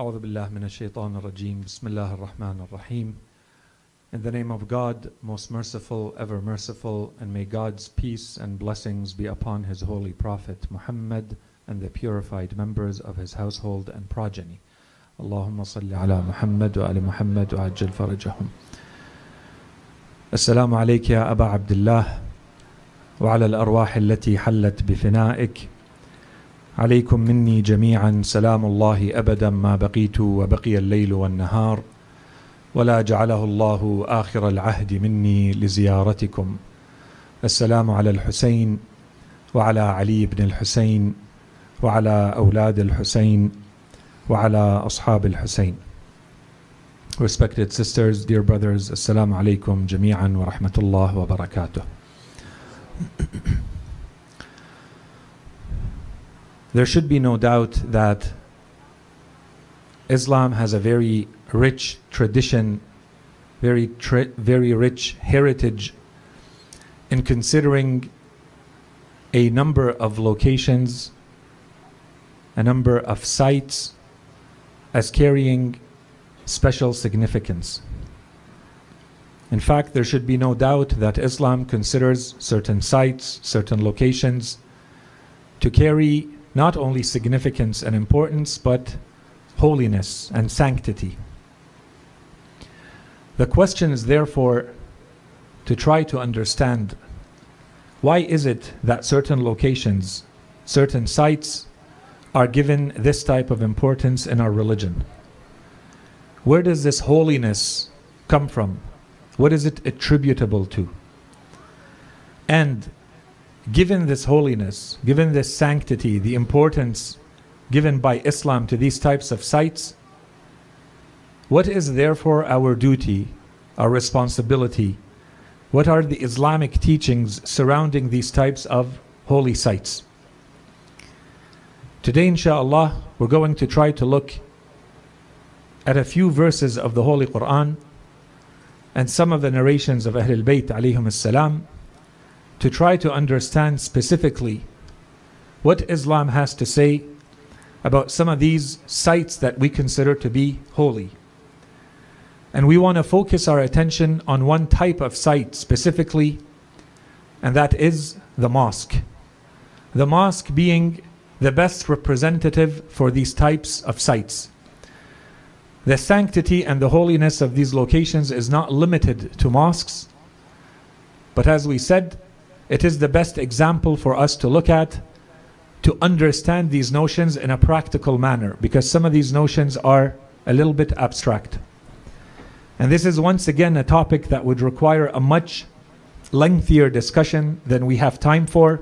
أعوذ بالله من الشيطان الرجيم بسم الله الرحمن الرحيم In the name of God, most merciful, ever merciful, and may God's peace and blessings be upon His holy Prophet Muhammad and the purified members of his household and progeny. اللهم صل على محمد وآل محمد وعجل فرجهم. السلام عليك يا أبا عبد الله وعلى الأرواح التي حلت بفنائك عليكم مني جميعا سلام الله أبدا ما بقيت وبقي الليل والنهار ولا جعله الله آخر العهد مني لزيارتكم. السلام على الحسين وعلى علي بن الحسين وعلى أولاد الحسين وعلى أصحاب الحسين. Respected sisters, dear brothers, Assalamu alaikum jami'an wa rahmatullah wa There should be no doubt that Islam has a very rich tradition, very, tri- very rich heritage in considering a number of locations, a number of sites as carrying special significance. In fact, there should be no doubt that Islam considers certain sites, certain locations to carry not only significance and importance, but holiness and sanctity. The question is therefore to try to understand why is it that certain locations, certain sites are given this type of importance in our religion? Where does this holiness come from? What is it attributable to? And given this holiness, given this sanctity, the importance given by Islam to these types of sites, what is therefore our duty, our responsibility? What are the Islamic teachings surrounding these types of holy sites? Today, inshallah, we're going to try to look at a few verses of the Holy Quran and some of the narrations of Ahlul Bayt alayhim salam to try to understand specifically what Islam has to say about some of these sites that we consider to be holy. And we want to focus our attention on one type of site specifically, and that is the mosque. The mosque being the best representative for these types of sites. The sanctity and the holiness of these locations is not limited to mosques, but as we said, it is the best example for us to look at to understand these notions in a practical manner because some of these notions are a little bit abstract. And this is once again a topic that would require a much lengthier discussion than we have time for.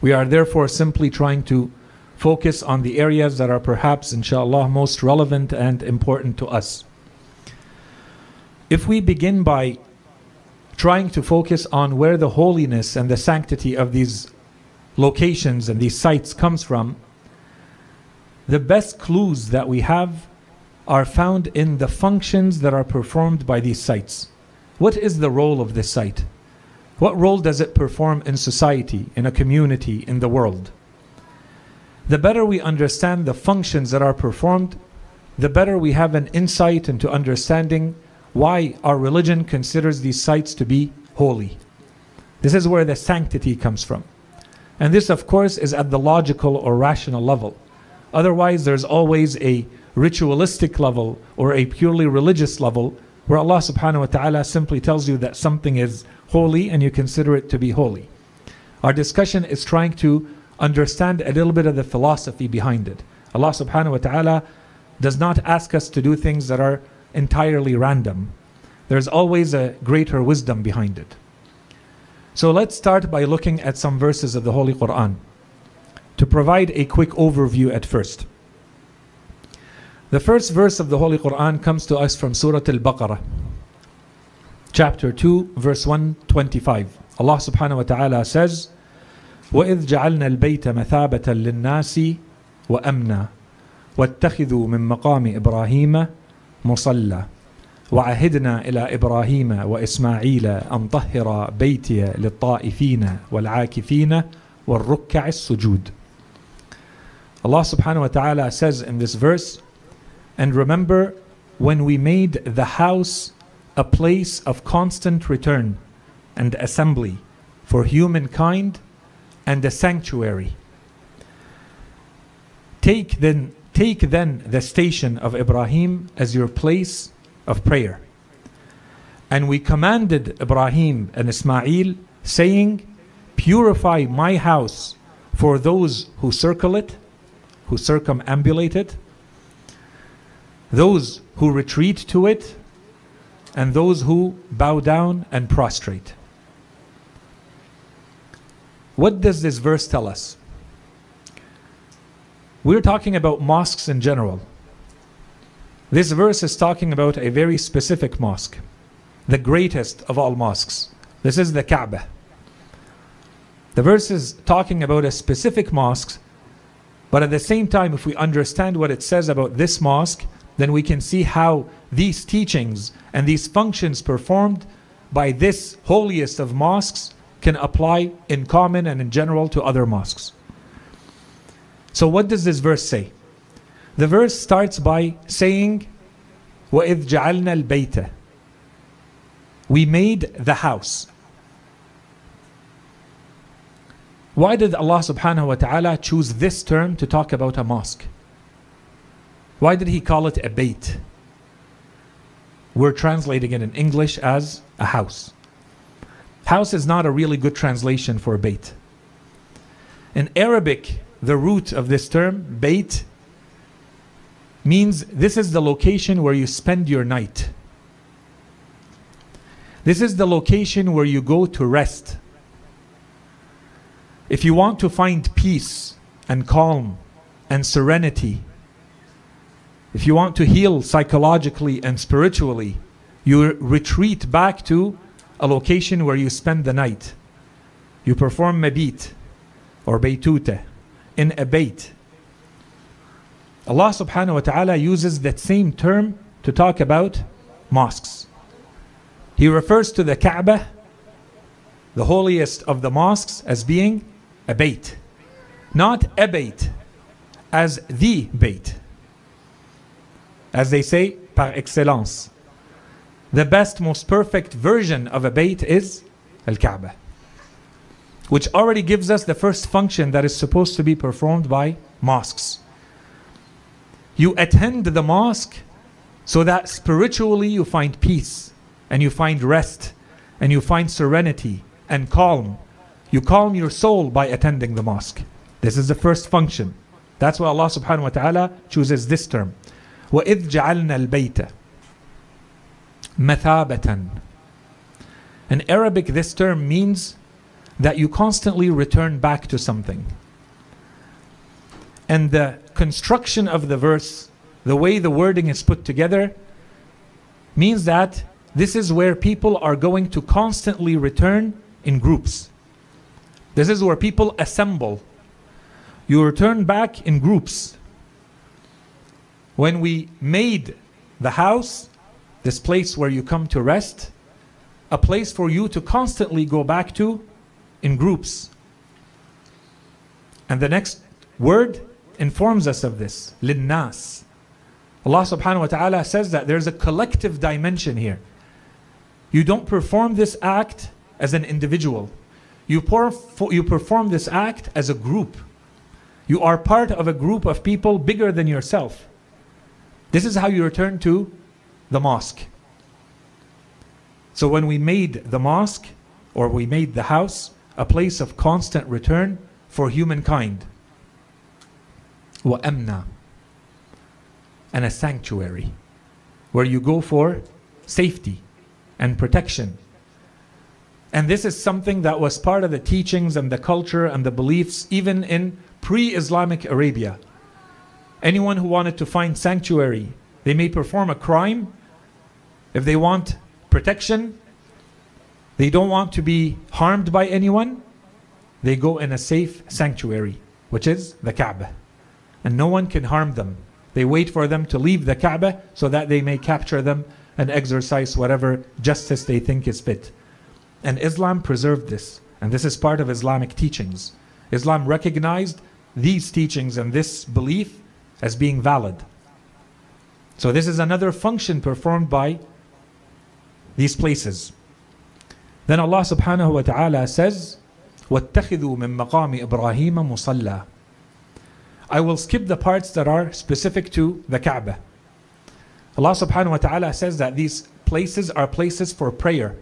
We are therefore simply trying to focus on the areas that are perhaps, inshallah, most relevant and important to us. If we begin by trying to focus on where the holiness and the sanctity of these locations and these sites comes from, the best clues that we have are found in the functions that are performed by these sites. What is the role of this site? What role does it perform in society, in a community, in the world? The better we understand the functions that are performed, the better we have an insight into understanding why our religion considers these sites to be holy. This is where the sanctity comes from. And this, of course, is at the logical or rational level. Otherwise, there's always a ritualistic level or a purely religious level where Allah subhanahu wa ta'ala simply tells you that something is holy and you consider it to be holy. Our discussion is trying to understand a little bit of the philosophy behind it. Allah subhanahu wa ta'ala does not ask us to do things that are entirely random. There's always a greater wisdom behind it. So let's start by looking at some verses of the Holy Quran to provide a quick overview at first. The first verse of the Holy Quran comes to us from Surah Al Baqarah, chapter 2, verse 125. Allah subhanahu wa ta'ala says, وإذ جعلنا البيت مثابة للناس وأمنا واتخذوا من مقام إبراهيم مصلى وعهدنا إلى إبراهيم وإسماعيل أن طهر بيتي للطائفين والعاكفين والركع السجود Allah subhanahu wa ta'ala says in this verse, and remember when we made the house a place of constant return and assembly for humankind and a sanctuary. Take then, take then the station of Ibrahim as your place of prayer. And we commanded Ibrahim and Ismail, saying, Purify my house for those who circle it, who circumambulate it, those who retreat to it, and those who bow down and prostrate. What does this verse tell us? We're talking about mosques in general. This verse is talking about a very specific mosque, the greatest of all mosques. This is the Kaaba. The verse is talking about a specific mosque, but at the same time, if we understand what it says about this mosque, then we can see how these teachings and these functions performed by this holiest of mosques can apply in common and in general to other mosques. So what does this verse say? The verse starts by saying, وَإِذْ جَعَلْنَا الْبَيْتَ We made the house. Why did Allah subhanahu wa ta'ala choose this term to talk about a mosque? Why did he call it a bayt? We're translating it in English as a house. House is not a really good translation for a bayt. In Arabic, the root of this term, bayt, means this is the location where you spend your night. This is the location where you go to rest. If you want to find peace and calm and serenity, if you want to heal psychologically and spiritually, you retreat back to a location where you spend the night. You perform mabit or baytuta in a bayt. Allah subhanahu wa ta'ala uses that same term to talk about mosques. He refers to the Kaaba, the holiest of the mosques, as being a bayt. Not a bayt, as the bayt. As they say, par excellence. The best, most perfect version of a bayt is Al-Kaaba which already gives us the first function that is supposed to be performed by mosques. You attend the mosque so that spiritually you find peace and you find rest and you find serenity and calm. You calm your soul by attending the mosque. This is the first function. That's why Allah subhanahu wa ta'ala chooses this term. وَإِذْ جَعَلْنَا الْبَيْتَ مَثَابَةً In Arabic, this term means that you constantly return back to something. And the construction of the verse, the way the wording is put together, means that this is where people are going to constantly return in groups. This is where people assemble. You return back in groups. When we made the house, this place where you come to rest, a place for you to constantly go back to in groups. And the next word informs us of this. Linnas. Allah subhanahu wa ta'ala says that there's a collective dimension here. You don't perform this act as an individual. You, you perform this act as a group. You are part of a group of people bigger than yourself. This is how you return to the mosque. So when we made the mosque, or we made the house, a place of constant return for humankind. وَأَمْنًا And a sanctuary where you go for safety and protection. And this is something that was part of the teachings and the culture and the beliefs even in pre-Islamic Arabia. Anyone who wanted to find sanctuary, they may perform a crime. If they want protection, they don't want to be harmed by anyone. They go in a safe sanctuary, which is the Kaaba. And no one can harm them. They wait for them to leave the Kaaba so that they may capture them and exercise whatever justice they think is fit. And Islam preserved this. And this is part of Islamic teachings. Islam recognized these teachings and this belief as being valid. So, this is another function performed by these places. Then Allah subhanahu wa ta'ala says, وَاتَّخِذُوا مِن مَقَامِ إِبْرَاهِيمَ مُصَلَّى I will skip the parts that are specific to the Kaaba. Allah subhanahu wa ta'ala says that these places are places for prayer.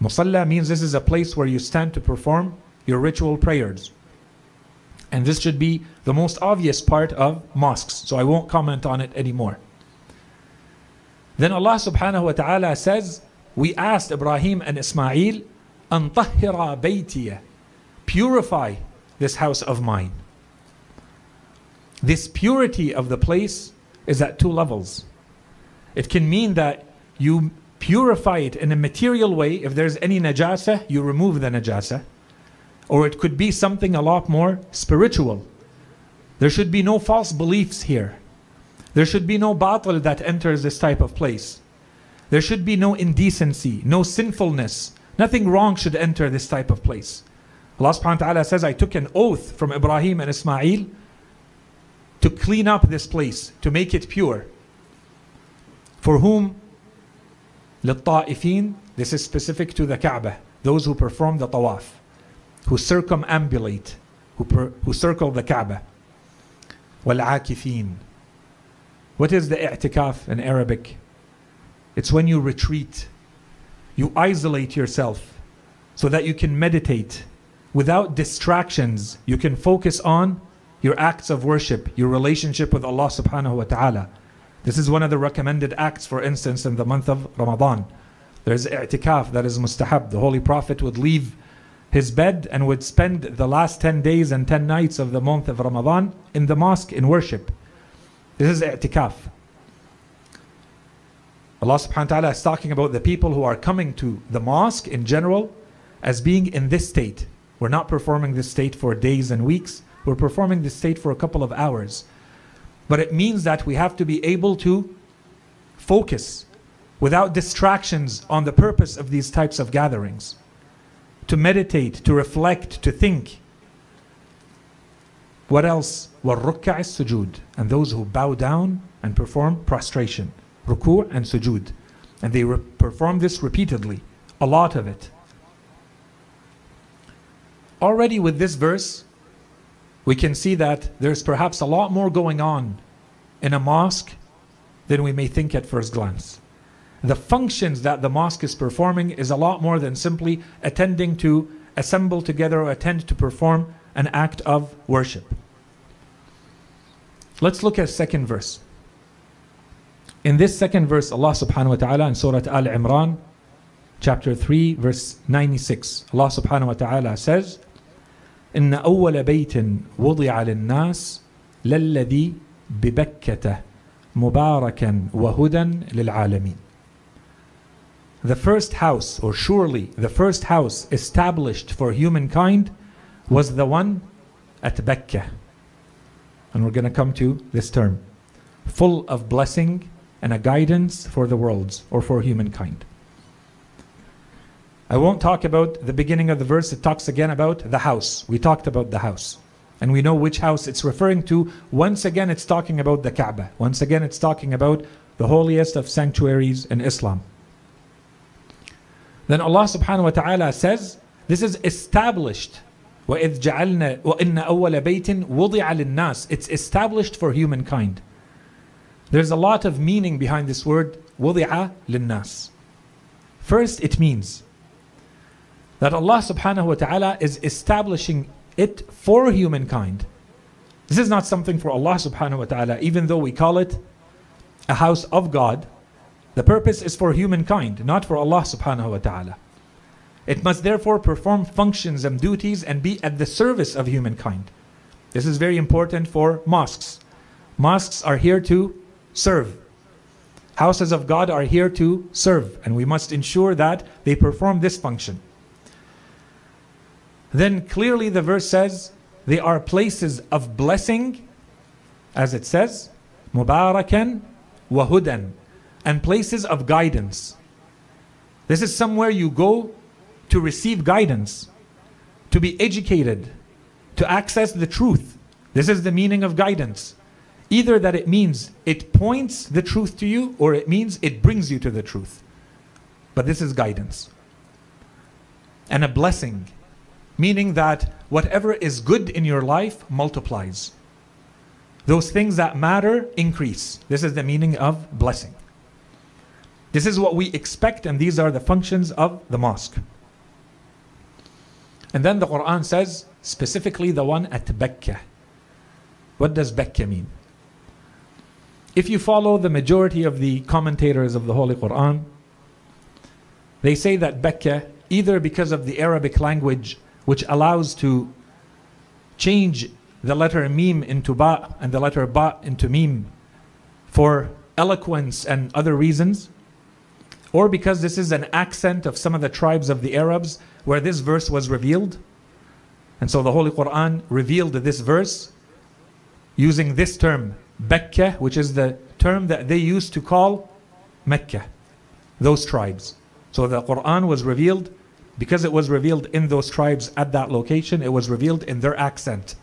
Musalla means this is a place where you stand to perform your ritual prayers. And this should be the most obvious part of mosques, so I won't comment on it anymore. Then Allah subhanahu wa ta'ala says, we asked Ibrahim and Ismail, Antahira baytiya, purify this house of mine. This purity of the place is at two levels. It can mean that you purify it in a material way. If there's any najasa, you remove the najasa. Or it could be something a lot more spiritual. There should be no false beliefs here. There should be no batil that enters this type of place. There should be no indecency, no sinfulness. Nothing wrong should enter this type of place. Allah subhanahu wa ta'ala says, I took an oath from Ibrahim and Ismail to clean up this place, to make it pure. For whom? للطائفين, this is specific to the Kaaba, those who perform the tawaf, who circumambulate, who, per, who circle the Kaaba. والعاكفين. What is the i'tikaf in Arabic? It's when you retreat, you isolate yourself so that you can meditate without distractions. You can focus on your acts of worship, your relationship with Allah subhanahu wa ta'ala. This is one of the recommended acts, for instance, in the month of Ramadan. There's i'tikaf that is mustahab. The Holy Prophet would leave his bed and would spend the last 10 days and 10 nights of the month of Ramadan in the mosque in worship. This is i'tikaf. Allah subhanahu wa ta'ala is talking about the people who are coming to the mosque in general as being in this state. We're not performing this state for days and weeks. We're performing this state for a couple of hours. But it means that we have to be able to focus without distractions on the purpose of these types of gatherings. To meditate, to reflect, to think. What else? وَالرُّكَّعِ السُّجُودِ And those who bow down and perform prostration. Ruku' and sujud. And they re- perform this repeatedly. A lot of it. Already with this verse, we can see that there's perhaps a lot more going on in a mosque than we may think at first glance. The functions that the mosque is performing is a lot more than simply attending to assemble together or attend to perform an act of worship. Let's look at second verse. In this second verse, Allah subhanahu wa ta'ala in Surah Al Imran, chapter 3, verse 96, Allah subhanahu wa ta'ala says, إن أول بيت وضع للناس للذي ببكة مباركا وهدى للعالمين. The first house, or surely the first house established for humankind was the one at Bekkah. And we're going to come to this term. Full of blessing and a guidance for the worlds or for humankind. I won't talk about the beginning of the verse. It talks again about the house. We talked about the house. And we know which house it's referring to. Once again, it's talking about the Kaaba. Once again, it's talking about the holiest of sanctuaries in Islam. Then Allah subhanahu wa ta'ala says, this is established. وَإِذْ جَعَلْنَا وَإِنَّ أَوَّلَ بَيْتٍ وُضِعَ لِلنَّاسِ It's established for humankind. There's a lot of meaning behind this word, وُضِعَ لِلنَّاسِ First, it means that Allah subhanahu wa ta'ala is establishing it for humankind. This is not something for Allah subhanahu wa ta'ala, even though we call it a house of God. The purpose is for humankind, not for Allah subhanahu wa ta'ala. It must therefore perform functions and duties and be at the service of humankind. This is very important for mosques. Mosques are here to serve. Houses of God are here to serve, and we must ensure that they perform this function. Then clearly the verse says they are places of blessing, as it says, Mubarakan wahudan, and places of guidance. This is somewhere you go to receive guidance, to be educated, to access the truth. This is the meaning of guidance. Either that it means it points the truth to you or it means it brings you to the truth. But this is guidance. And a blessing, meaning that whatever is good in your life multiplies. Those things that matter increase. This is the meaning of blessing. This is what we expect, and these are the functions of the mosque. And then the Quran says, specifically the one at Bekkah. What does Bekkah mean? If you follow the majority of the commentators of the Holy Quran, they say that Bekkah, either because of the Arabic language, which allows to change the letter mim into ba and the letter ba into mim for eloquence and other reasons, or because this is an accent of some of the tribes of the Arabs where this verse was revealed. And so the Holy Quran revealed this verse using this term, Bekkah, which is the term that they used to call Mecca, those tribes. So the Quran was revealed because it was revealed in those tribes at that location, it was revealed in their accent.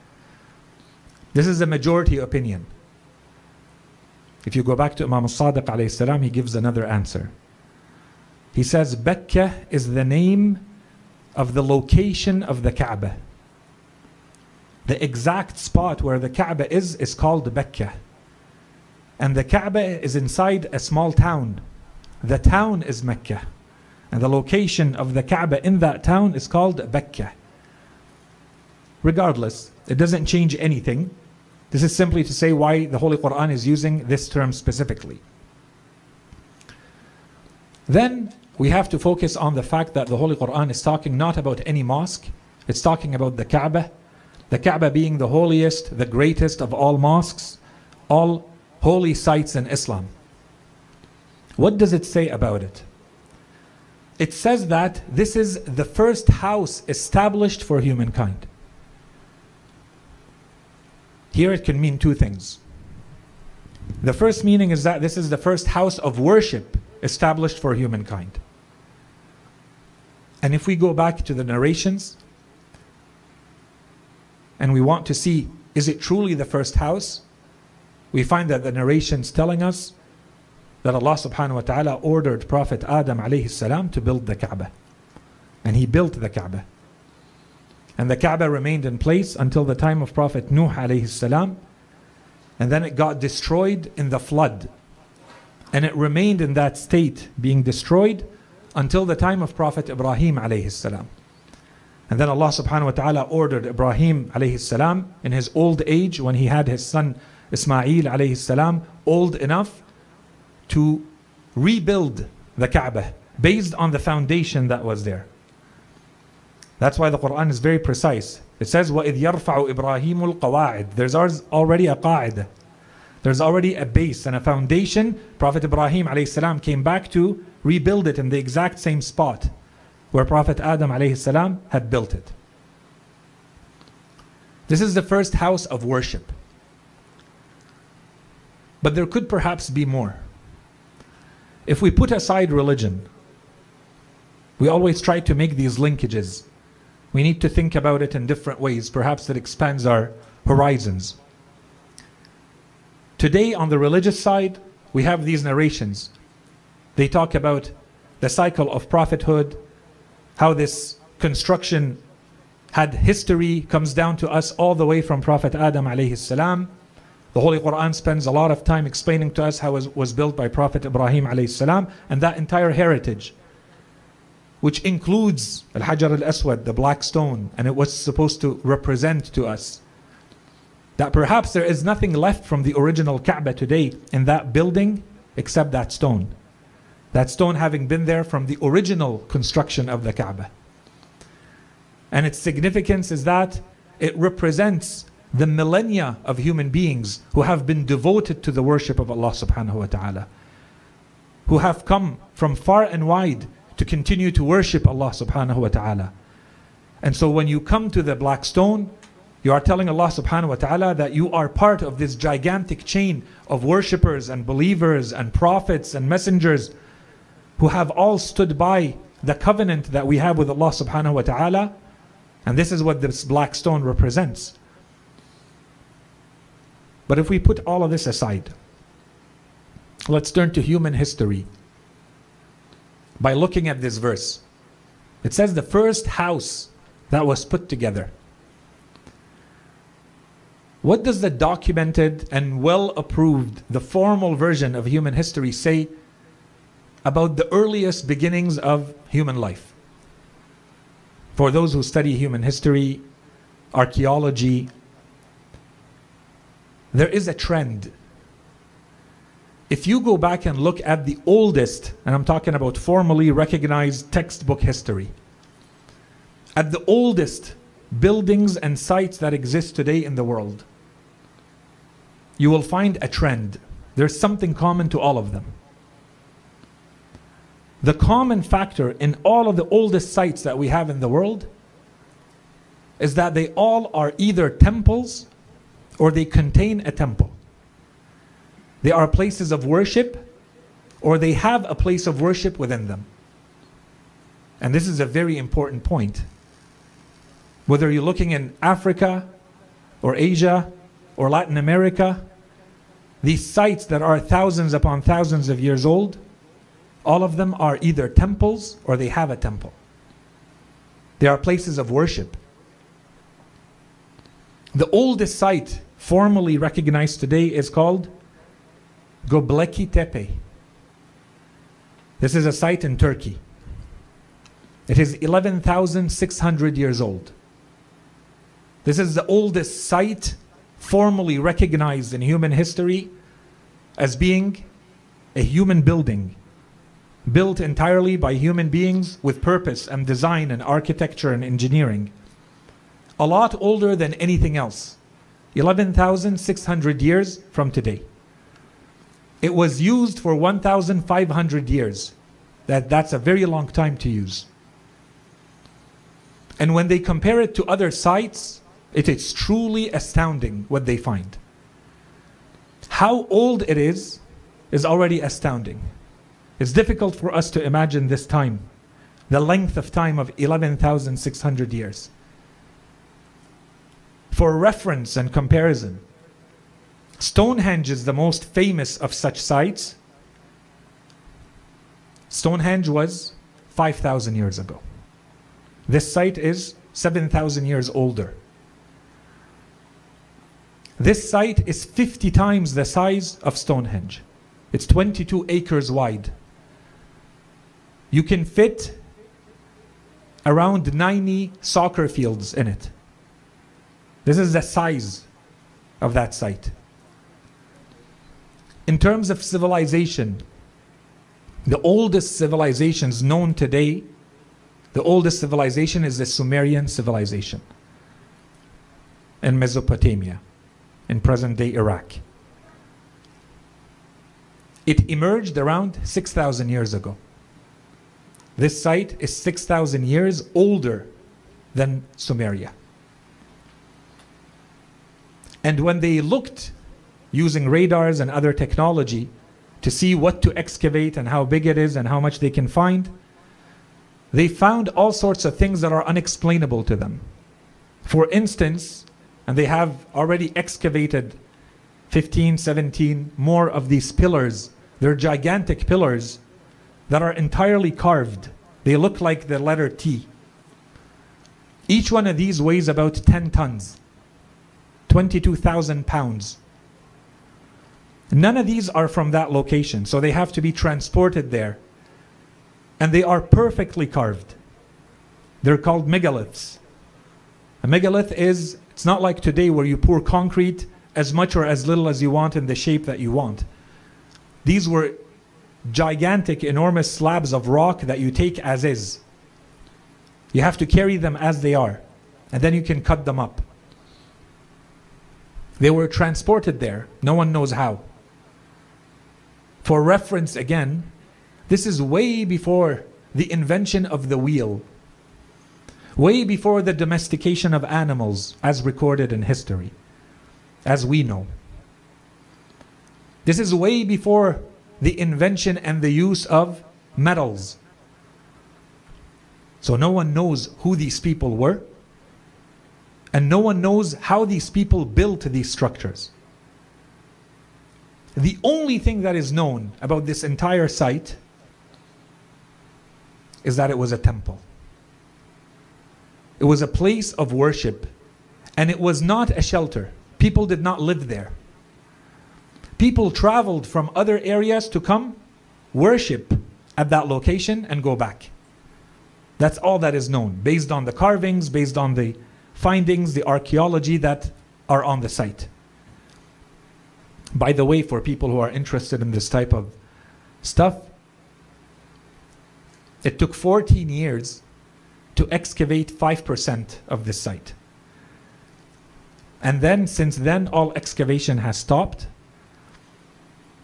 This is a majority opinion. If you go back to Imam al-Sadiq salam, he gives another answer. He says Bekkah is the name of the location of the Kaaba. The exact spot where the Kaaba is is called Bekkah. And the Kaaba is inside a small town. The town is Mecca. And the location of the Kaaba in that town is called Bekkah. Regardless, it doesn't change anything. This is simply to say why the Holy Quran is using this term specifically. Then we have to focus on the fact that the Holy Quran is talking not about any mosque, it's talking about the Kaaba. The Kaaba being the holiest, the greatest of all mosques, all holy sites in Islam. What does it say about it? It says that this is the first house established for humankind. Here it can mean two things. The first meaning is that this is the first house of worship established for humankind. And if we go back to the narrations and we want to see, is it truly the first house? We find that the narrations telling us that Allah subhanahu wa ta'ala ordered Prophet Adam alayhi salam to build the Kaaba. And he built the Kaaba. And the Kaaba remained in place until the time of Prophet Nuh alayhi salam. And then it got destroyed in the flood. And it remained in that state, being destroyed until the time of Prophet Ibrahim alayhi salam. And then Allah subhanahu wa ta'ala ordered Ibrahim alayhi salam in his old age when he had his son Ismail alayhi salam old enough to rebuild the Kaaba based on the foundation that was there. That's why the Quran is very precise. It says, وَإِذْ يَرْفَعُ إِبْرَاهِيمُ الْقَوَاعِدِ There's already a qa'idah. There's already a base and a foundation. Prophet Ibrahim salam came back to rebuild it in the exact same spot where Prophet Adam salam had built it. This is the first house of worship. But there could perhaps be more. If we put aside religion, we always try to make these linkages. We need to think about it in different ways. Perhaps that expands our horizons. Today, on the religious side, we have these narrations. They talk about the cycle of prophethood, how this construction had history, comes down to us all the way from Prophet Adam alayhi salam. The Holy Quran spends a lot of time explaining to us how it was built by Prophet Ibrahim salam and that entire heritage, which includes Al-Hajar al-Aswad, the black stone, and it was supposed to represent to us that perhaps there is nothing left from the original Kaaba today in that building except that stone. That stone having been there from the original construction of the Kaaba. And its significance is that it represents the millennia of human beings who have been devoted to the worship of Allah subhanahu wa ta'ala. Who have come from far and wide to continue to worship Allah subhanahu wa ta'ala. And so when you come to the black stone, you are telling Allah subhanahu wa ta'ala that you are part of this gigantic chain of worshippers and believers and prophets and messengers who have all stood by the covenant that we have with Allah subhanahu wa ta'ala And this is what this black stone represents. But if we put all of this aside, let's turn to human history by looking at this verse. It says the first house that was put together. What does the documented and well approved, the formal version of human history say about the earliest beginnings of human life? For those who study human history, archaeology, there is a trend. If you go back and look at the oldest, and I'm talking about formally recognized textbook history, at the oldest buildings and sites that exist today in the world, you will find a trend. There's something common to all of them. The common factor in all of the oldest sites that we have in the world is that they all are either temples or they contain a temple. They are places of worship or they have a place of worship within them. And this is a very important point. Whether you're looking in Africa or Asia or Latin America, these sites that are thousands upon thousands of years old, all of them are either temples or they have a temple. They are places of worship. The oldest site formally recognized today is called Göbekli Tepe. This is a site in Turkey. It is 11,600 years old. This is the oldest site formally recognized in human history as being a human building, built entirely by human beings with purpose and design and architecture and engineering. A lot older than anything else. 11,600 years from today. It was used for 1,500 years. That, that's a very long time to use. And when they compare it to other sites, it is truly astounding what they find. How old it is is already astounding. It's difficult for us to imagine this time, the length of time of 11,600 years. For reference and comparison, Stonehenge is the most famous of such sites. Stonehenge was 5,000 years ago. This site is 7,000 years older. This site is 50 times the size of Stonehenge. It's 22 acres wide. You can fit around 90 soccer fields in it. This is the size of that site. In terms of civilization, the oldest civilizations known today, the oldest civilization is the Sumerian civilization in Mesopotamia in present day Iraq. It emerged around 6,000 years ago. This site is 6,000 years older than Sumeria. And when they looked using radars and other technology to see what to excavate and how big it is and how much they can find, they found all sorts of things that are unexplainable to them. For instance, and they have already excavated 15, 17 more of these pillars. They're gigantic pillars that are entirely carved. They look like the letter T. Each one of these weighs about 10 tons, 22,000 pounds. None of these are from that location, so they have to be transported there. And they are perfectly carved. They're called megaliths. A megalith is it's not like today where you pour concrete as much or as little as you want in the shape that you want. These were gigantic, enormous slabs of rock that you take as is. You have to carry them as they are, and then you can cut them up. They were transported there. No one knows how. For reference, again, this is way before the invention of the wheel way before the domestication of animals as recorded in history, as we know. This is way before the invention and the use of metals. So no one knows who these people were. And no one knows how these people built these structures. The only thing that is known about this entire site is that it was a temple. It was a place of worship, and it was not a shelter. People did not live there. People traveled from other areas to come worship at that location and go back. That's all that is known, based on the carvings, based on the findings, the archaeology that are on the site. By the way, for people who are interested in this type of stuff, it took 14 years to excavate 5% of this site. And then, since then, all excavation has stopped.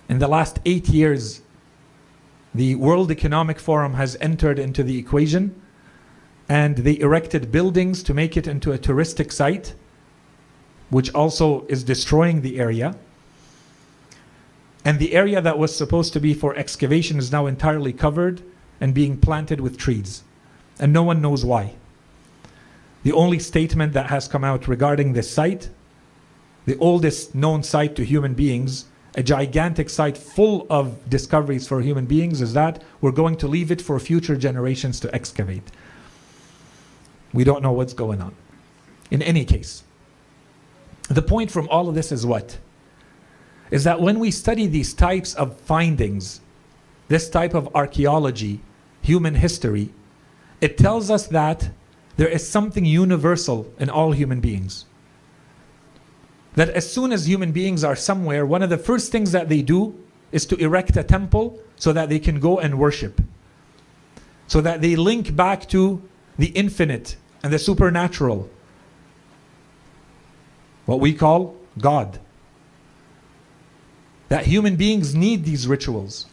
In the last eight years, the World Economic Forum has entered into the equation and they erected buildings to make it into a touristic site, which also is destroying the area. And the area that was supposed to be for excavation is now entirely covered and being planted with trees. And no one knows why. The only statement that has come out regarding this site, the oldest known site to human beings, a gigantic site full of discoveries for human beings, is that we're going to leave it for future generations to excavate. We don't know what's going on. In any case, the point from all of this is what? Is that when we study these types of findings, this type of archaeology, human history, it tells us that there is something universal in all human beings. That as soon as human beings are somewhere, one of the first things that they do is to erect a temple so that they can go and worship. So that they link back to the infinite and the supernatural. What we call God. That human beings need these rituals.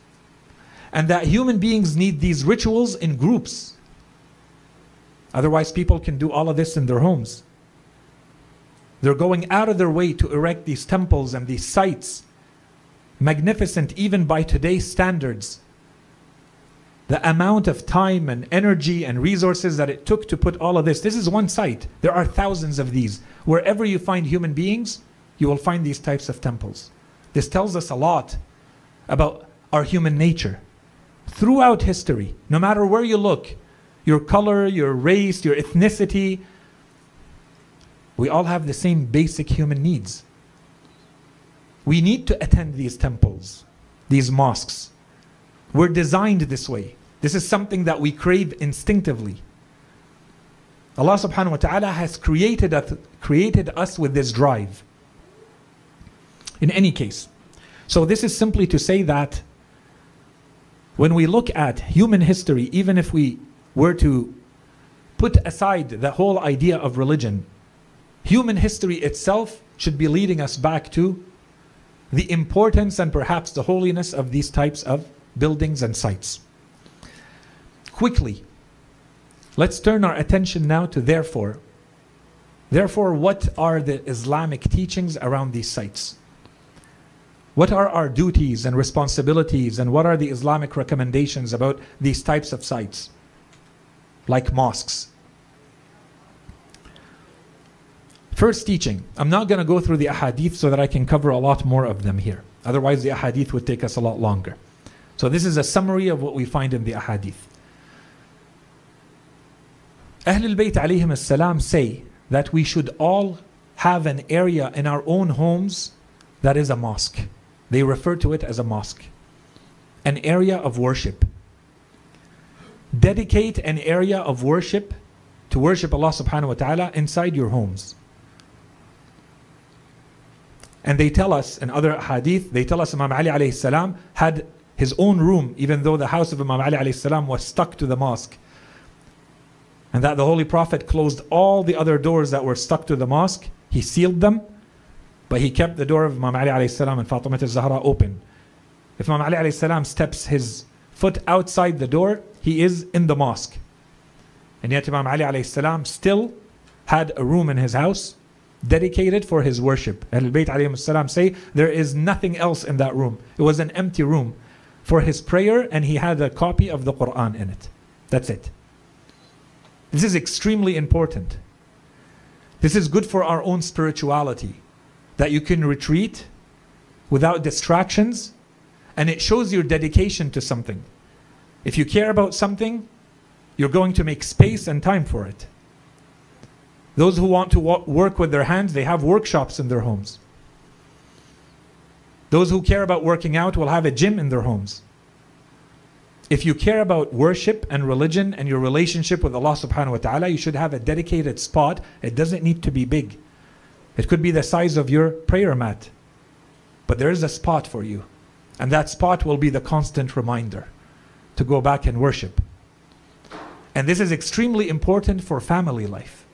And that human beings need these rituals in groups. Otherwise, people can do all of this in their homes. They're going out of their way to erect these temples and these sites, magnificent even by today's standards. The amount of time and energy and resources that it took to put all of this. This is one site. There are thousands of these. Wherever you find human beings, you will find these types of temples. This tells us a lot about our human nature. Throughout history, no matter where you look, your color, your race, your ethnicity, we all have the same basic human needs. We need to attend these temples, these mosques. We're designed this way. This is something that we crave instinctively. Allah subhanahu wa ta'ala has created us, created us with this drive. In any case, so this is simply to say that when we look at human history, even if we were to put aside the whole idea of religion, human history itself should be leading us back to the importance and perhaps the holiness of these types of buildings and sites. Quickly, let's turn our attention now to therefore. Therefore, what are the Islamic teachings around these sites? What are our duties and responsibilities, and what are the Islamic recommendations about these types of sites? like mosques. First teaching. I'm not going to go through the ahadith so that I can cover a lot more of them here. Otherwise, the ahadith would take us a lot longer. So, this is a summary of what we find in the ahadith. Ahlul Bayt alayhim salam say that we should all have an area in our own homes that is a mosque. They refer to it as a mosque, an area of worship dedicate an area of worship to worship Allah subhanahu wa ta'ala inside your homes. And they tell us in other hadith, they tell us Imam Ali alayhi salam had his own room, even though the house of Imam Ali alayhi salam was stuck to the mosque. And that the Holy Prophet closed all the other doors that were stuck to the mosque. He sealed them, but he kept the door of Imam Ali and Fatimah al-Zahra open. If Imam Ali steps his foot outside the door, he is in the mosque. And yet Imam Ali still had a room in his house dedicated for his worship. Ahlul Bayt say there is nothing else in that room. It was an empty room for his prayer and he had a copy of the Quran in it. That's it. This is extremely important. This is good for our own spirituality, that you can retreat without distractions, and it shows your dedication to something. If you care about something, you're going to make space and time for it. Those who want to work with their hands, they have workshops in their homes. Those who care about working out will have a gym in their homes. If you care about worship and religion and your relationship with Allah subhanahu wa ta'ala, you should have a dedicated spot. It doesn't need to be big. It could be the size of your prayer mat. But there is a spot for you. And that spot will be the constant reminder to go back and worship. And this is extremely important for family life.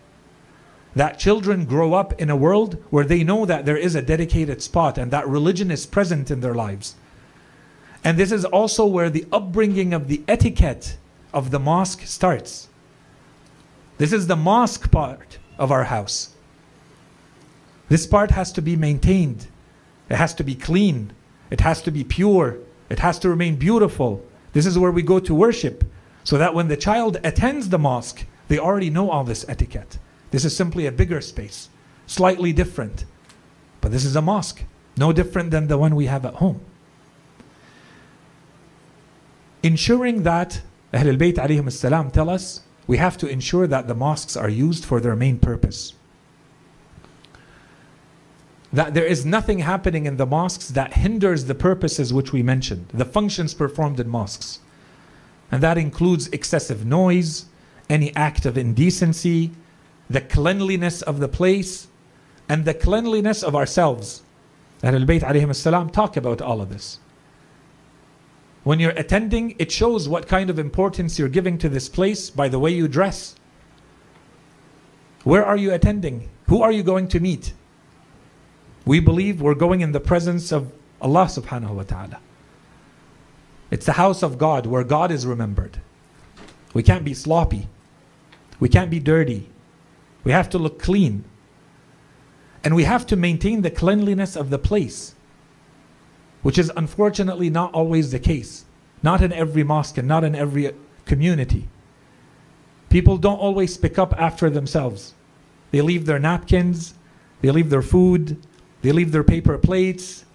That children grow up in a world where they know that there is a dedicated spot and that religion is present in their lives. And this is also where the upbringing of the etiquette of the mosque starts. This is the mosque part of our house. This part has to be maintained. It has to be clean. It has to be pure. It has to remain beautiful. This is where we go to worship. So that when the child attends the mosque, they already know all this etiquette. This is simply a bigger space, slightly different. But this is a mosque, no different than the one we have at home ensuring that Ahlul Bayt alayhim salam tell us we have to ensure that the mosques are used for their main purpose. That there is nothing happening in the mosques that hinders the purposes which we mentioned, the functions performed in mosques. And that includes excessive noise, any act of indecency, the cleanliness of the place, and the cleanliness of ourselves. Ahlul Bayt alayhim salam talk about all of this. When you're attending, it shows what kind of importance you're giving to this place by the way you dress. Where are you attending? Who are you going to meet? We believe we're going in the presence of Allah subhanahu wa ta'ala. It's the house of God where God is remembered. We can't be sloppy. We can't be dirty. We have to look clean. And we have to maintain the cleanliness of the place which is unfortunately not always the case. Not in every mosque and not in every community. People don't always pick up after themselves. They leave their napkins, they leave their food, they leave their paper plates,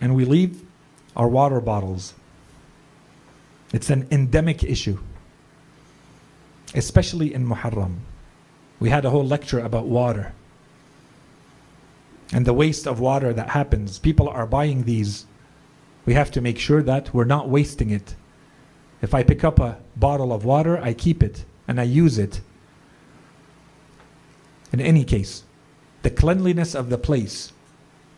and we leave our water bottles. It's an endemic issue, especially in Muharram. We had a whole lecture about water and the waste of water that happens. People are buying these. We have to make sure that we're not wasting it. If I pick up a bottle of water, I keep it and I use it. In any case, the cleanliness of the place.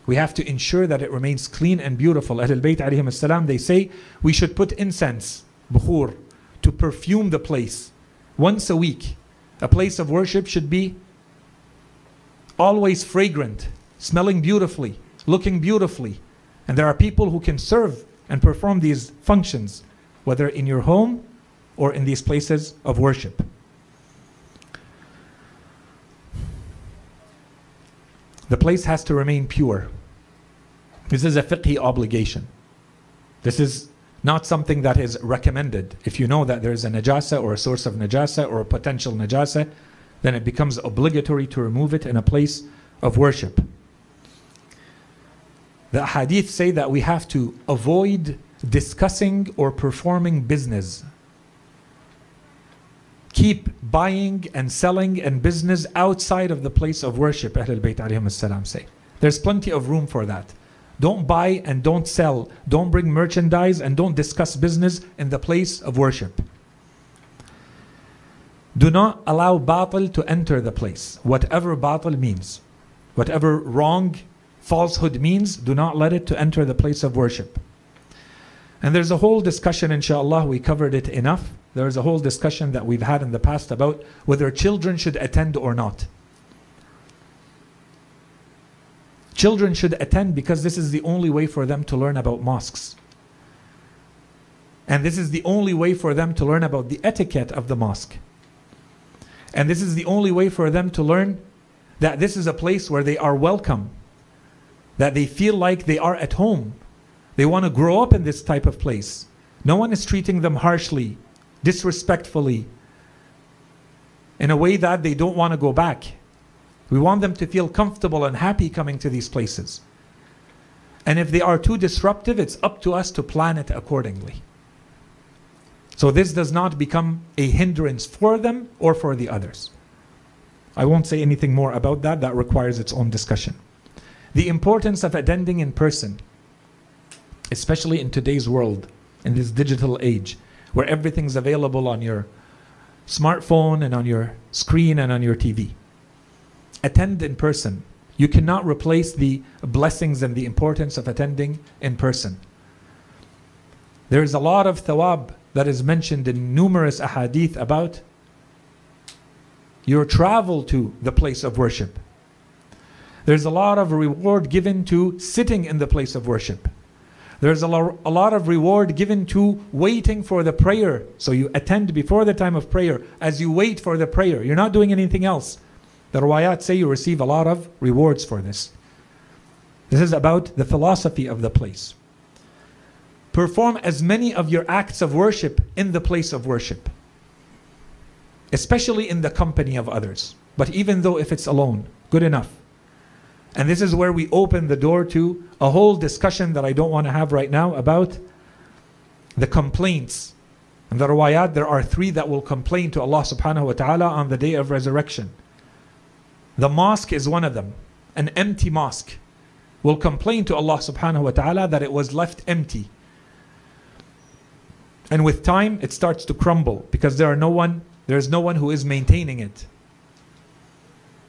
We have to ensure that it remains clean and beautiful. Ahlul Bayt alayhim salam, they say we should put incense, bukhur, to perfume the place once a week. A place of worship should be always fragrant smelling beautifully, looking beautifully. And there are people who can serve and perform these functions, whether in your home or in these places of worship. The place has to remain pure. This is a fiqhi obligation. This is not something that is recommended. If you know that there is a najasa or a source of najasa or a potential najasa, then it becomes obligatory to remove it in a place of worship. The hadith say that we have to avoid discussing or performing business. Keep buying and selling and business outside of the place of worship, Ahlul Bayt alayhim say. There's plenty of room for that. Don't buy and don't sell. Don't bring merchandise and don't discuss business in the place of worship. Do not allow batil to enter the place, whatever batil means. Whatever wrong falsehood means, do not let it to enter the place of worship. And there's a whole discussion, inshallah, we covered it enough. There's a whole discussion that we've had in the past about whether children should attend or not. Children should attend because this is the only way for them to learn about mosques. And this is the only way for them to learn about the etiquette of the mosque. And this is the only way for them to learn that this is a place where they are welcome that they feel like they are at home. They want to grow up in this type of place. No one is treating them harshly, disrespectfully. in a way that they don't want to go back. We want them to feel comfortable and happy coming to these places. And if they are too disruptive, it's up to us to plan it accordingly. So this does not become a hindrance for them or for the others. I won't say anything more about that, that requires its own discussion. The importance of attending in person, especially in today's world, in this digital age, where everything's available on your smartphone and on your screen and on your TV. Attend in person. You cannot replace the blessings and the importance of attending in person. There's a lot of thawab that is mentioned in numerous ahadith about your travel to the place of worship. There's a lot of reward given to sitting in the place of worship. There's a, lo- a lot of reward given to waiting for the prayer. So you attend before the time of prayer as you wait for the prayer. You're not doing anything else. The riwayat say you receive a lot of rewards for this. This is about the philosophy of the place. Perform as many of your acts of worship in the place of worship, especially in the company of others. But even though if it's alone, good enough. And this is where we open the door to a whole discussion that I don't want to have right now about the complaints. In the riwayat, there are three that will complain to Allah subhanahu wa ta'ala on the day of resurrection. The mosque is one of them. An empty mosque will complain to Allah subhanahu wa ta'ala that it was left empty. And with time, it starts to crumble because there are no one, there is no one who is maintaining it.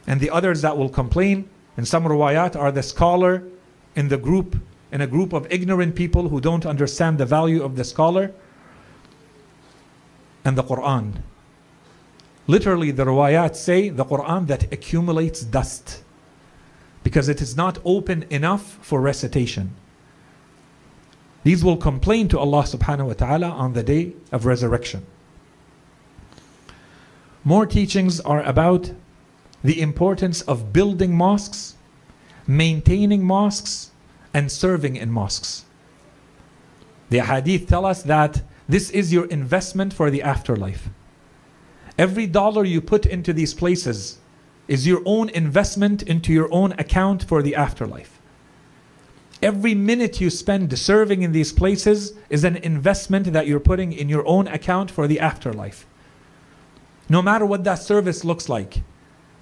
And the others that will complain in some riwayat are the scholar in the group, in a group of ignorant people who don't understand the value of the scholar and the Quran. Literally, the riwayat say the Quran that accumulates dust because it is not open enough for recitation. These will complain to Allah subhanahu wa ta'ala on the day of resurrection. More teachings are about the importance of building mosques, maintaining mosques, and serving in mosques. The hadith tell us that this is your investment for the afterlife. Every dollar you put into these places is your own investment into your own account for the afterlife. Every minute you spend serving in these places is an investment that you're putting in your own account for the afterlife. No matter what that service looks like,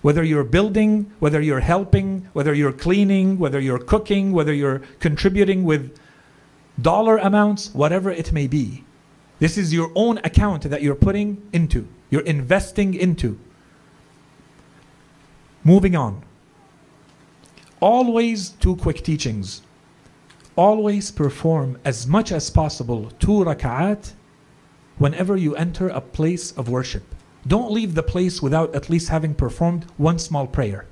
whether you're building, whether you're helping, whether you're cleaning, whether you're cooking, whether you're contributing with dollar amounts, whatever it may be. This is your own account that you're putting into, you're investing into. Moving on. Always two quick teachings. Always perform as much as possible two rak'at whenever you enter a place of worship. Don't leave the place without at least having performed one small prayer.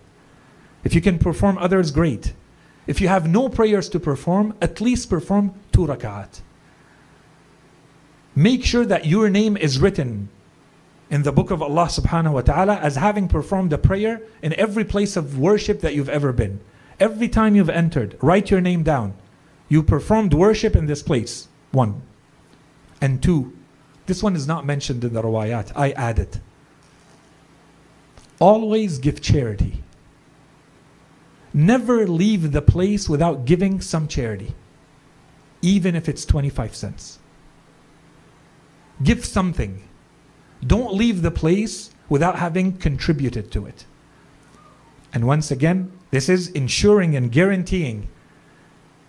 If you can perform others, great. If you have no prayers to perform, at least perform two rak'at. Make sure that your name is written in the book of Allah subhanahu wa ta'ala as having performed a prayer in every place of worship that you've ever been. Every time you've entered, write your name down. You performed worship in this place. One. And two, this one is not mentioned in the riwayat. I add it. Always give charity. Never leave the place without giving some charity, even if it's 25 cents. Give something. Don't leave the place without having contributed to it. And once again, this is ensuring and guaranteeing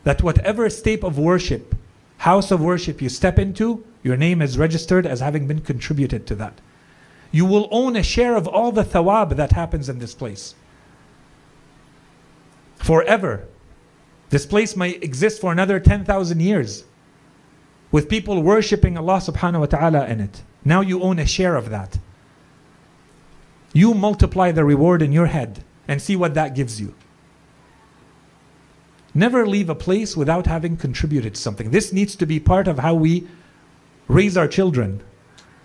that whatever state of worship, house of worship you step into, your name is registered as having been contributed to that. You will own a share of all the thawab that happens in this place. Forever. This place may exist for another 10,000 years with people worshipping Allah subhanahu wa ta'ala in it. Now you own a share of that. You multiply the reward in your head and see what that gives you. Never leave a place without having contributed something. This needs to be part of how we raise our children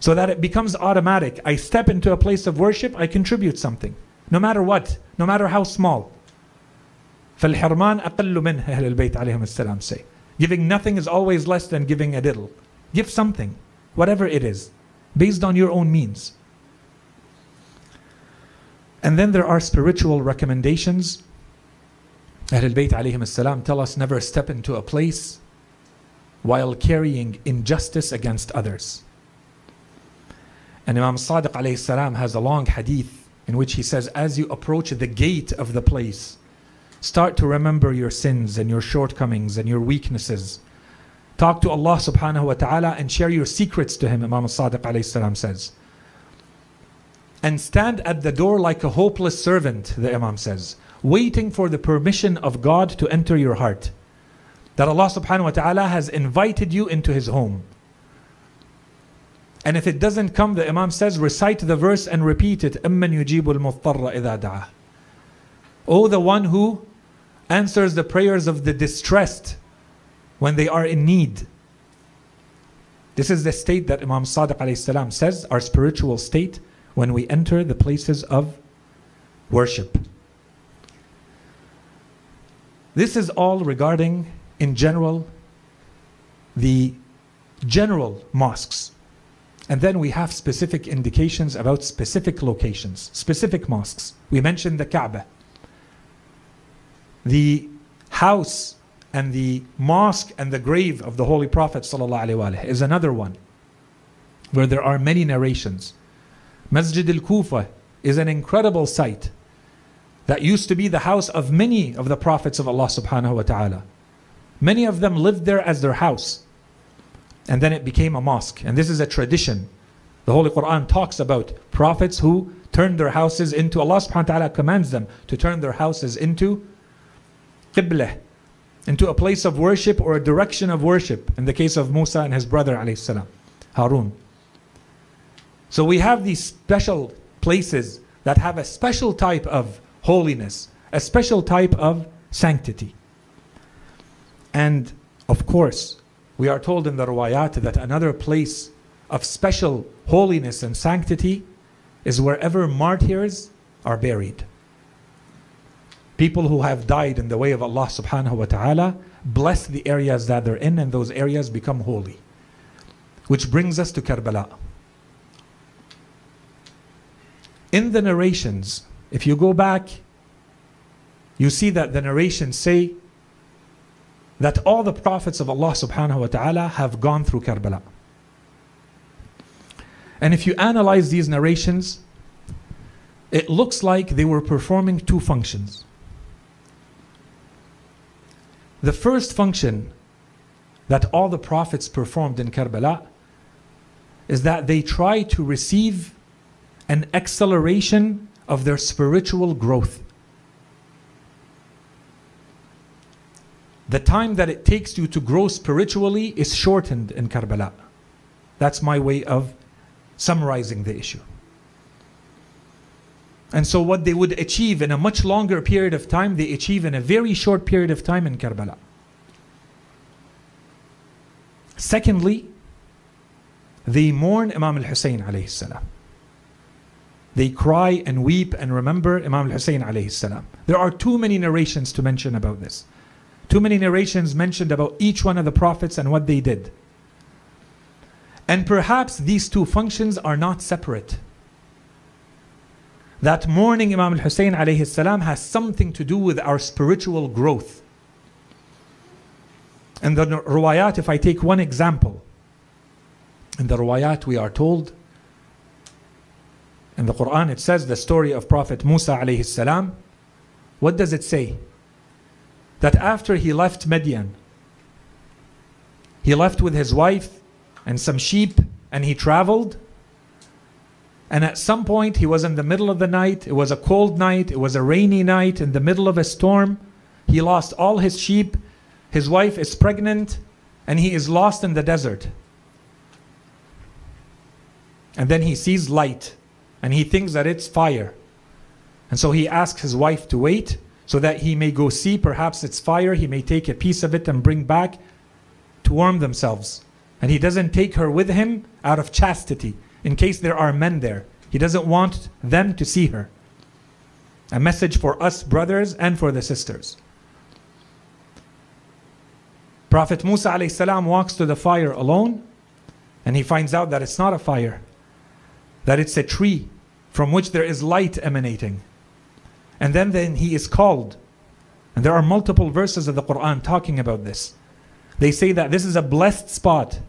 so that it becomes automatic. I step into a place of worship, I contribute something, no matter what, no matter how small. فالحرمان أقل منه أهل البيت عليهم السلام say. Giving nothing is always less than giving a little. Give something, whatever it is, based on your own means. And then there are spiritual recommendations. Ahlul Bayt alayhim salam tell us never step into a place while carrying injustice against others. And Imam Sadiq alayhi salam has a long hadith in which he says, as you approach the gate of the place, start to remember your sins and your shortcomings and your weaknesses. Talk to Allah subhanahu wa ta'ala and share your secrets to Him, Imam Sadiq alayhi salam says. And stand at the door like a hopeless servant, the Imam says, waiting for the permission of God to enter your heart That Allah subhanahu wa ta'ala has invited you into His home. And if it doesn't come, the Imam says, recite the verse and repeat it. أَمَّنْ يُجِيبُ الْمُضْطَرَّ إِذَا دَعَى Oh, the one who answers the prayers of the distressed when they are in need. This is the state that Imam Sadiq salam says, our spiritual state, when we enter the places of worship. This is all regarding, in general, the general mosques. And then we have specific indications about specific locations, specific mosques. We mentioned the Kaaba. The house and the mosque and the grave of the Holy Prophet ﷺ is another one where there are many narrations. Masjid al Kufa is an incredible site that used to be the house of many of the prophets of Allah subhanahu wa ta'ala. Many of them lived there as their house and then it became a mosque. And this is a tradition. The Holy Quran talks about prophets who turned their houses into, Allah subhanahu wa ta'ala commands them to turn their houses into qiblah, into a place of worship or a direction of worship. In the case of Musa and his brother alayhi salam, Harun. So we have these special places that have a special type of holiness, a special type of sanctity. And of course, we are told in the riwayat that another place of special holiness and sanctity is wherever martyrs are buried. People who have died in the way of Allah subhanahu wa ta'ala bless the areas that they're in and those areas become holy. Which brings us to Karbala. In the narrations, if you go back, you see that the narrations say that all the prophets of Allah subhanahu wa ta'ala have gone through Karbala. And if you analyze these narrations, it looks like they were performing two functions. The first function that all the prophets performed in Karbala is that they try to receive an acceleration of their spiritual growth. The time that it takes you to grow spiritually is shortened in Karbala. That's my way of summarizing the issue. And so, what they would achieve in a much longer period of time, they achieve in a very short period of time in Karbala. Secondly, they mourn Imam al Hussein alayhi salam. They cry and weep and remember Imam al Hussein alayhi salam. There are too many narrations to mention about this. Too many narrations mentioned about each one of the prophets and what they did. And perhaps these two functions are not separate. That mourning Imam al Hussein alayhi salam has something to do with our spiritual growth. In the Ruwayat, if I take one example, in the Ruwayat we are told, in the Quran it says the story of Prophet Musa alayhi salam. What does it say? That after he left Midian, he left with his wife and some sheep and he traveled. And at some point, he was in the middle of the night. It was a cold night. It was a rainy night in the middle of a storm. He lost all his sheep. His wife is pregnant and he is lost in the desert. And then he sees light and he thinks that it's fire. And so he asks his wife to wait so that he may go see. Perhaps it's fire. He may take a piece of it and bring back to warm themselves. And he doesn't take her with him out of chastity, in case there are men there. He doesn't want them to see her. A message for us brothers and for the sisters. Prophet Musa alayhi walks to the fire alone and he finds out that it's not a fire, that it's a tree from which there is light emanating. And then, then he is called. And there are multiple verses of the Quran talking about this. They say that this is a blessed spot.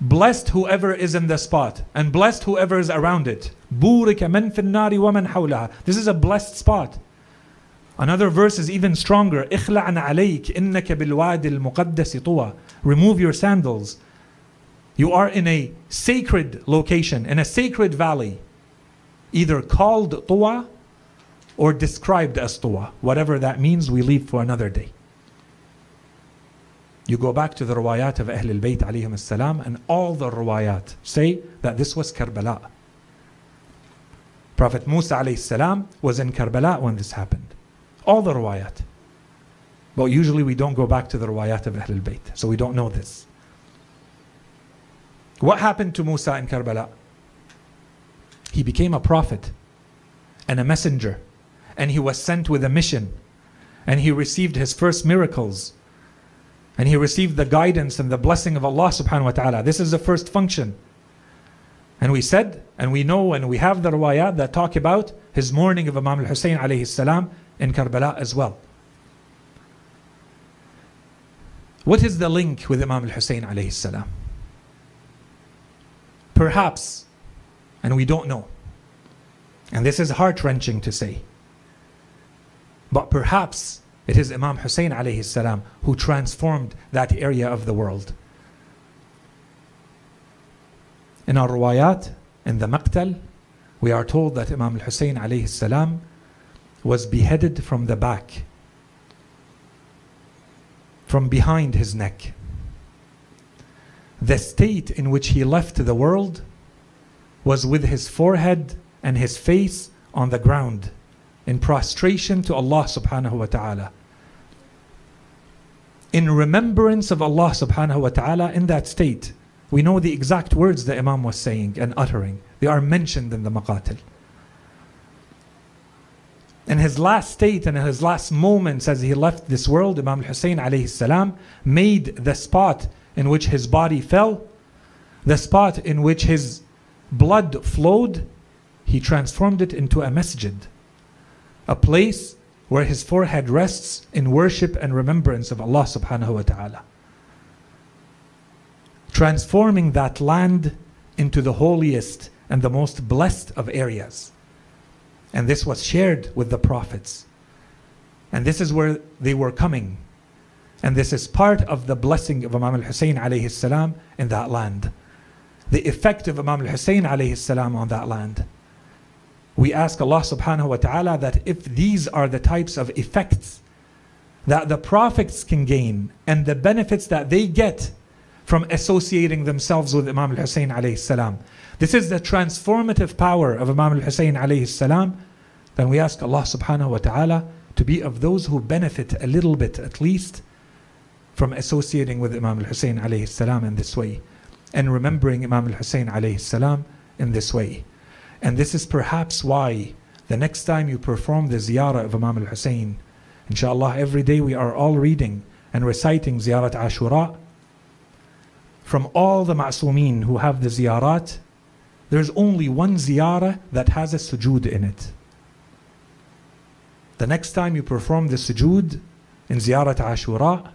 Blessed whoever is in the spot, and blessed whoever is around it. بورك من في النار ومن حولها. This is a blessed spot. Another verse is even stronger. اخلع عليك إنك بالواد المقدس طوى. Remove your sandals. You are in a sacred location, in a sacred valley, either called Tuwa or described as Tuwa. Whatever that means, we leave for another day. You go back to the riwayat of Ahl al-Bayt alayhim salam and all the riwayat say that this was Karbala. Prophet Musa alayhi salam was in Karbala when this happened. All the riwayat. But usually we don't go back to the riwayat of Ahl al-Bayt, so we don't know this. What happened to Musa in Karbala? He became a prophet and a messenger, and he was sent with a mission, and he received his first miracles, and he received the guidance and the blessing of Allah subhanahu wa ta'ala. This is the first function. And we said, and we know, and we have the riwayat that talk about his mourning of Imam al-Hussein alayhi salam in Karbala as well. What is the link with Imam al-Hussein alayhi salam? Perhaps, and we don't know, and this is heart wrenching to say, but perhaps it is Imam Hussein alayhi salam who transformed that area of the world. In our riwayat, in the Maqtal, we are told that Imam al-Hussein alayhi salam was beheaded from the back, from behind his neck. The state in which he left the world was with his forehead and his face on the ground in prostration to Allah subhanahu wa ta'ala. In remembrance of Allah subhanahu wa ta'ala in that state. We know the exact words the Imam was saying and uttering. They are mentioned in the Maqatil. In his last state and in his last moments as he left this world, Imam Hussein alayhi salam made the spot in which his body fell, the spot in which his blood flowed, he transformed it into a masjid, a place where his forehead rests in worship and remembrance of Allah subhanahu wa ta'ala. Transforming that land into the holiest and the most blessed of areas. And this was shared with the prophets. And this is where they were coming. And this is part of the blessing of Imam al-Hussein alayhi salam in that land. The effect of Imam al-Hussein alayhi salam on that land. We ask Allah subhanahu wa ta'ala that if these are the types of effects that the prophets can gain and the benefits that they get from associating themselves with Imam al-Hussein alayhi salam. This is the transformative power of Imam al-Hussein alayhi salam. Then we ask Allah subhanahu wa ta'ala to be of those who benefit a little bit at least from associating with Imam al-Hussein alayhi salam in this way and remembering Imam al-Hussein alayhi salam in this way. And this is perhaps why the next time you perform the ziyarah of Imam al-Hussein, inshallah every day we are all reading and reciting ziyarat Ashura. From all the ma'sumin who have the ziyarat, there's only one ziyarah that has a sujood in it. The next time you perform the sujood in ziyarat Ashura,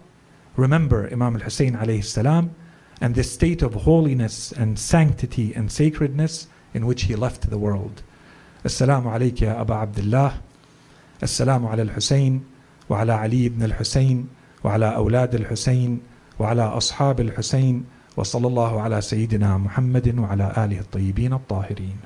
remember Imam al-Hussein alayhi salam and the state of holiness and sanctity and sacredness in which he left the world. السلام عليك يا أبا عبد الله السلام على الحسين وعلى علي بن الحسين وعلى أولاد الحسين وعلى أصحاب الحسين وصلى الله على سيدنا محمد وعلى آله الطيبين الطاهرين